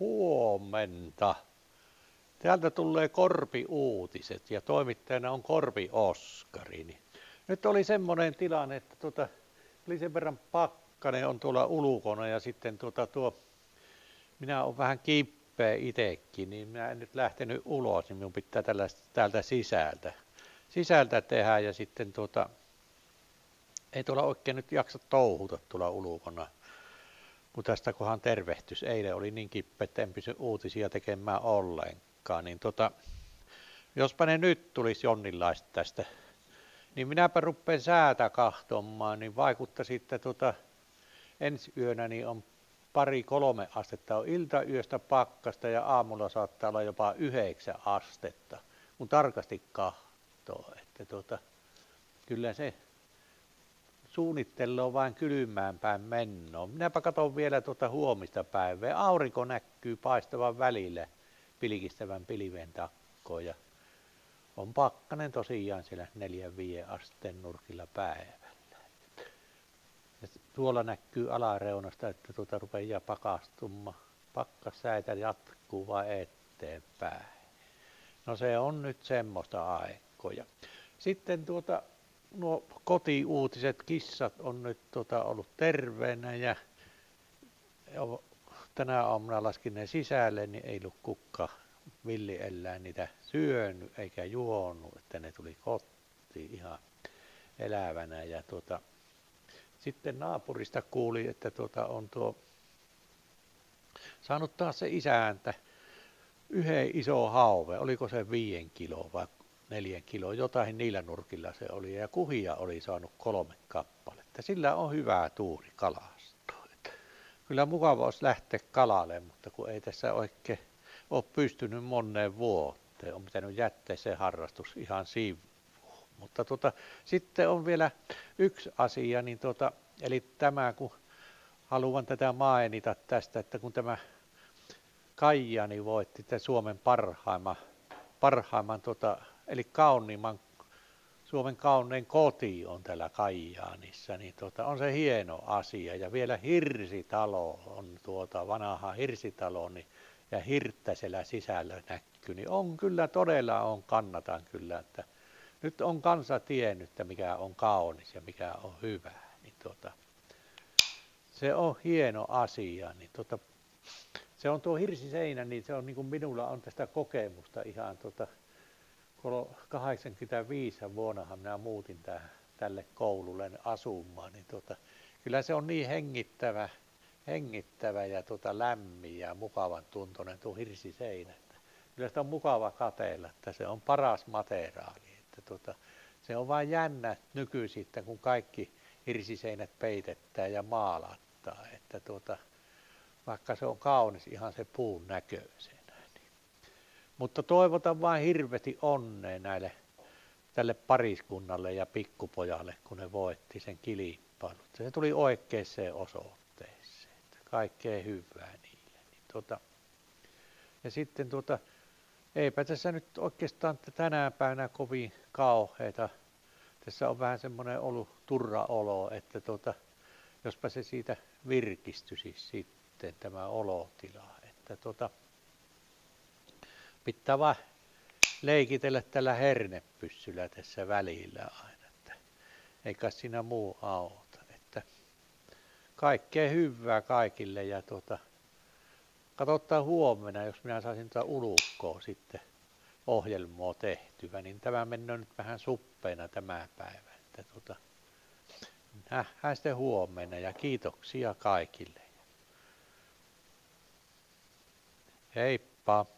Huomenta. Täältä tulee Korpi-uutiset ja toimittajana on Korpi Oskari. Nyt oli semmoinen tilanne, että tuota, oli sen verran pakkanen on tuolla ulkona ja sitten tuota, tuo, minä olen vähän kippeä itsekin, niin minä en nyt lähtenyt ulos, niin minun pitää tällaista, täältä sisältä, sisältä tehdä ja sitten tuota, ei tuolla oikein nyt jaksa touhuta tuolla ulkona kun tästä kohan tervehtys. Eilen oli niin kippe, että en pysy uutisia tekemään ollenkaan. Niin tota, jospa ne nyt tulisi jonninlaista tästä, niin minäpä rupean säätä kahtomaan, niin vaikuttaa sitten tota, ensi yönä niin on pari kolme astetta on iltayöstä pakkasta ja aamulla saattaa olla jopa yhdeksän astetta, kun tarkasti kahtoo. Että tota, kyllä se suunnittelee vain kylmään päin mennoa. Minäpä katson vielä tuota huomista päivää. Aurinko näkyy paistavan välillä pilkistävän pilven takkoon ja on pakkanen tosiaan siellä 4-5 asteen nurkilla päivällä. Ja tuolla näkyy alareunasta, että tuota rupeaa pakastumaan. Pakkassäitä jatkuu vaan eteenpäin. No se on nyt semmoista aikoja. Sitten tuota nuo kotiuutiset kissat on nyt tota, ollut terveenä ja, tänä aamuna laskin ne sisälle, niin ei ollut kukka villiellään niitä syönyt eikä juonut, että ne tuli kotiin ihan elävänä. Ja tuota, sitten naapurista kuuli, että tuota, on tuo saanut taas se isäntä yhden iso hauve, oliko se viien kilo vai neljän kiloa, jotain niillä nurkilla se oli, ja kuhia oli saanut kolme kappaletta. Sillä on hyvää tuuri kalastoa. Kyllä mukava olisi lähteä kalalle, mutta kun ei tässä oikein ole pystynyt moneen vuoteen, on pitänyt jättää se harrastus ihan sivuun. Mutta tuota, sitten on vielä yksi asia, niin tuota, eli tämä, kun haluan tätä mainita tästä, että kun tämä Kaijani voitti tämän Suomen parhaimman, parhaimman tuota, eli kauniimman, Suomen kaunein koti on täällä Kajaanissa, niin tuota, on se hieno asia. Ja vielä hirsitalo on tuota vanha hirsitalo, niin, ja hirttä siellä sisällä näkyy, niin on kyllä todella on, kannatan kyllä, että nyt on kansa tiennyt, että mikä on kaunis ja mikä on hyvä. Niin tuota, se on hieno asia. Niin tuota, se on tuo hirsiseinä, niin se on niin kuin minulla on tästä kokemusta ihan tuota, 85 vuonnahan minä muutin tähän, tälle koululle asumaan, niin tuota, kyllä se on niin hengittävä, hengittävä ja tuota lämmin ja mukavan tuntoinen tuo hirsiseinä. Kyllä sitä on mukava kateella, että se on paras materiaali. Että tuota, se on vain jännä nykyisin, kun kaikki hirsiseinät peitetään ja maalattaa, että tuota, vaikka se on kaunis ihan se puun näköisen. Mutta toivotan vain hirveästi onnea näille tälle pariskunnalle ja pikkupojalle, kun ne voitti sen kilpailun. Se tuli oikeaan osoitteeseen. Kaikkea hyvää niille. Niin tuota, ja sitten tuota, eipä tässä nyt oikeastaan tänään päivänä kovin kauheita. Tässä on vähän semmoinen ollut turraolo, että tuota, jospa se siitä virkistyisi sitten tämä olotila. Että tuota, pitää vaan leikitellä tällä hernepyssyllä tässä välillä aina, että eikä siinä muu auta. Että kaikkea hyvää kaikille ja tuota, katsotaan huomenna, jos minä saisin tuota ulukkoa sitten ohjelmoa tehtyä, niin tämä menee nyt vähän suppeena tämä päivä. Että tuota, nähdään sitten huomenna ja kiitoksia kaikille. Heippa!